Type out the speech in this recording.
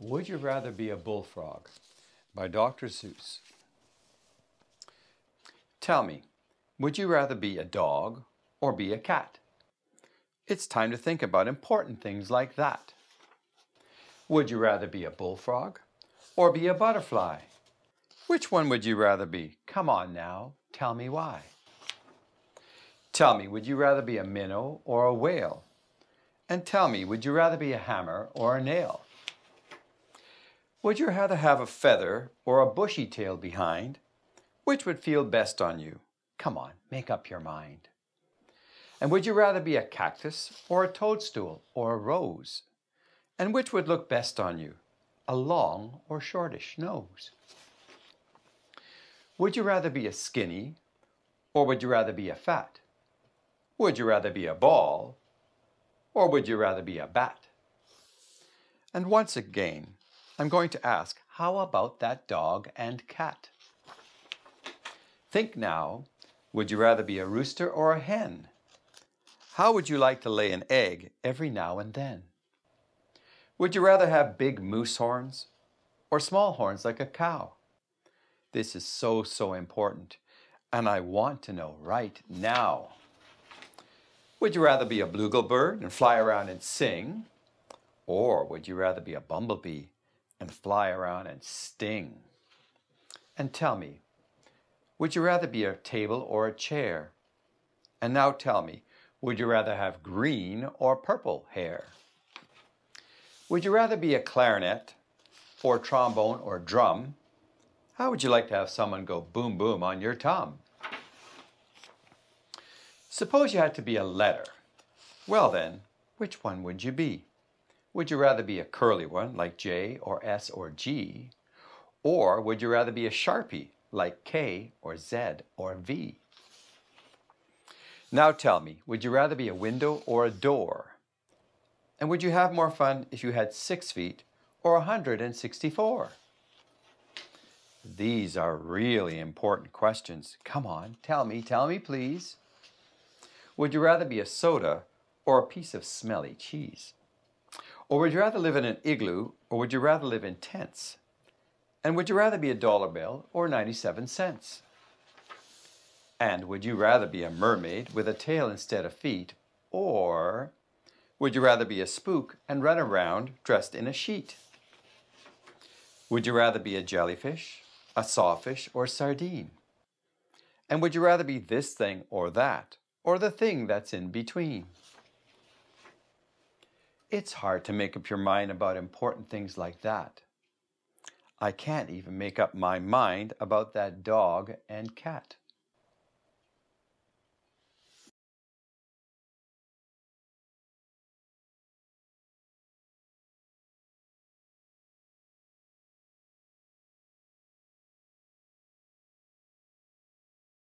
Would You Rather Be a Bullfrog by Dr. Seuss. Tell me, would you rather be a dog or be a cat? It's time to think about important things like that. Would you rather be a bullfrog or be a butterfly? Which one would you rather be? Come on now, tell me why. Tell me, would you rather be a minnow or a whale? And tell me, would you rather be a hammer or a nail? Would you rather have a feather or a bushy tail behind? Which would feel best on you? Come on, make up your mind. And would you rather be a cactus or a toadstool or a rose? And which would look best on you? A long or shortish nose? Would you rather be a skinny or would you rather be a fat? Would you rather be a ball or would you rather be a bat? And once again, I'm going to ask, how about that dog and cat? Think now, would you rather be a rooster or a hen? How would you like to lay an egg every now and then? Would you rather have big moose horns or small horns like a cow? This is so, so important, and I want to know right now. Would you rather be a bluegill bird and fly around and sing? Or would you rather be a bumblebee and fly around and sting. And tell me, would you rather be a table or a chair? And now tell me, would you rather have green or purple hair? Would you rather be a clarinet or trombone or drum? How would you like to have someone go boom boom on your tom? Suppose you had to be a letter. Well then, which one would you be? Would you rather be a curly one like J or S or G? Or would you rather be a Sharpie like K or Z or V? Now tell me, would you rather be a window or a door? And would you have more fun if you had six feet or 164? These are really important questions. Come on, tell me, tell me, please. Would you rather be a soda or a piece of smelly cheese? Or would you rather live in an igloo or would you rather live in tents? And would you rather be a dollar bill or 97 cents? And would you rather be a mermaid with a tail instead of feet or would you rather be a spook and run around dressed in a sheet? Would you rather be a jellyfish, a sawfish, or sardine? And would you rather be this thing or that, or the thing that's in between? It's hard to make up your mind about important things like that. I can't even make up my mind about that dog and cat.